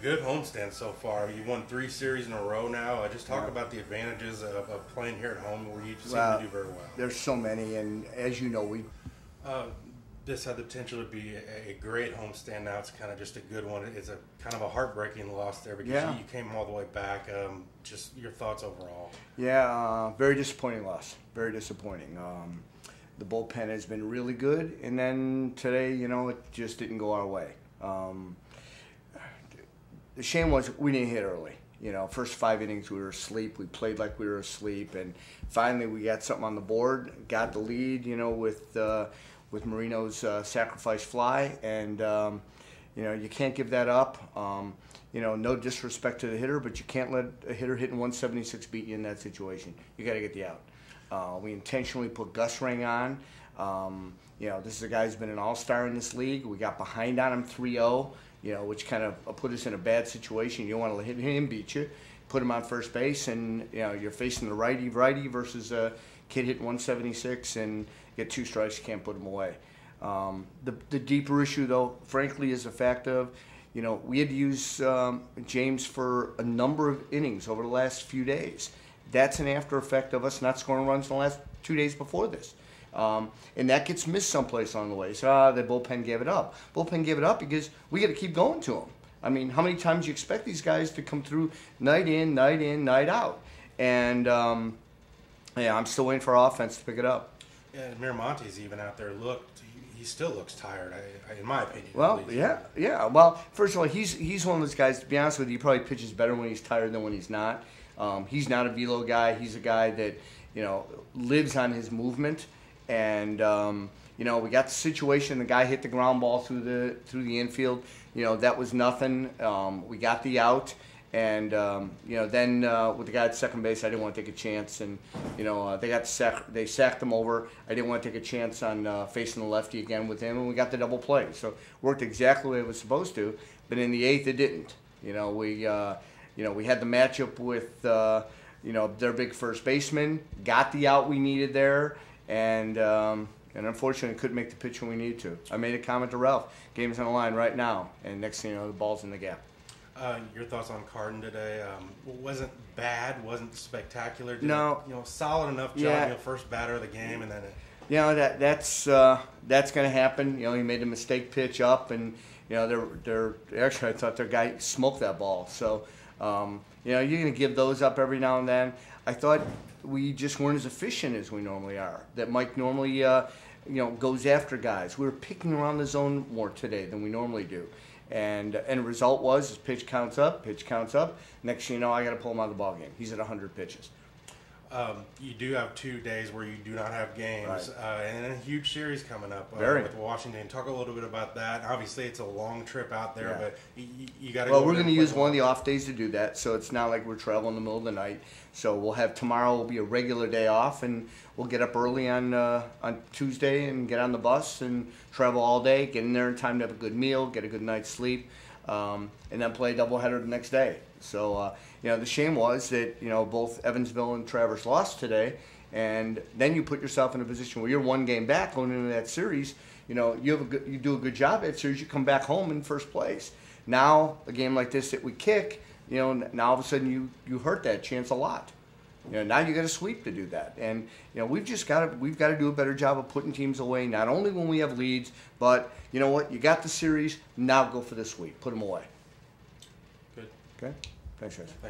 good homestand so far. You won three series in a row now. I just talk Yeah. about the advantages of, of playing here at home, where you seem Well, to do very well. There's so many, and as you know, we Uh, this had the potential to be a, a great homestand. Now it's kind of just a good one. It's a kind of a heartbreaking loss there because Yeah. you, you came all the way back. Um, just your thoughts overall. Yeah, uh, very disappointing loss. Very disappointing. Um, the bullpen has been really good, and then today, you know, it just didn't go our way. Um, the shame was we didn't hit early. You know, first five innings we were asleep. We played like we were asleep, and finally we got something on the board, got the lead. You know, with uh, with Marino's uh, sacrifice fly, and um, you know you can't give that up. Um, you know, no disrespect to the hitter, but you can't let a hitter hitting 176 beat you in that situation. You got to get the out. Uh, we intentionally put Gus Ring on. Um, you know, this is a guy who's been an all-star in this league. We got behind on him 3-0, you know, which kind of put us in a bad situation. You don't want to let him beat you. Put him on first base, and you know you're facing the righty righty versus a kid hitting 176 and get two strikes. Can't put him away. Um, the the deeper issue, though, frankly, is the fact of you know, we had to use um, James for a number of innings over the last few days. That's an after effect of us not scoring runs in the last two days before this. Um, and that gets missed someplace along the way. So, ah, the bullpen gave it up. Bullpen gave it up because we got to keep going to them. I mean, how many times do you expect these guys to come through night in, night in, night out? And, um, yeah, I'm still waiting for offense to pick it up. Yeah, Miramonte's even out there looked. He, he still looks tired, I, I, in my opinion. Well, yeah, yeah. Well, first of all, he's he's one of those guys. To be honest with you, he probably pitches better when he's tired than when he's not. Um, he's not a velo guy. He's a guy that you know lives on his movement, and um, you know we got the situation. The guy hit the ground ball through the through the infield. You know that was nothing. Um, we got the out. And um, you know, then uh, with the guy at second base, I didn't want to take a chance, and you know, uh, they got sack, they sacked him over. I didn't want to take a chance on uh, facing the lefty again with him, and we got the double play. So worked exactly the way it was supposed to. But in the eighth, it didn't. You know, we uh, you know we had the matchup with uh, you know their big first baseman, got the out we needed there, and. Um, and unfortunately, couldn't make the pitch when we needed to. I made a comment to Ralph. Game's on the line right now, and next thing you know, the ball's in the gap. Uh, your thoughts on Carden today? Um, wasn't bad, wasn't spectacular. Did No. you know, solid enough job. Yeah. You know, first batter of the game, and then it, you know that that's uh, that's going to happen. You know, he made a mistake pitch up, and you know they're they're actually I thought their guy smoked that ball. So um, you know you're going to give those up every now and then. I thought we just weren't as efficient as we normally are. That Mike normally uh, you know goes after guys. We were picking around the zone more today than we normally do. And end result was his pitch counts up, pitch counts up. Next thing you know, I got to pull him out of the ball game. He's at 100 pitches. Um, you do have two days where you do not have games, Right. uh, and then a huge series coming up uh, with Washington. Talk a little bit about that. Obviously, it's a long trip out there, Yeah. but you, you got to. Well, we're going to use one of the off days to do that, so it's not like we're traveling in the middle of the night. So we'll have tomorrow will be a regular day off, and we'll get up early on uh, on Tuesday and get on the bus and travel all day, get in there in time to have a good meal, get a good night's sleep, um, and then play a doubleheader the next day. So uh, you know the shame was that you know both Evansville and Traverse lost today, and then you put yourself in a position where you're one game back going into that series. You know you have a good, you do a good job at series, you come back home in first place. Now a game like this that we kick, you know, now all of a sudden you you hurt that chance a lot. You know, now you got to sweep to do that, and you know we've just got to we've got to do a better job of putting teams away. Not only when we have leads, but you know what, you got the series. Now go for the sweep, put them away. Good. Okay, thanks guys. Thank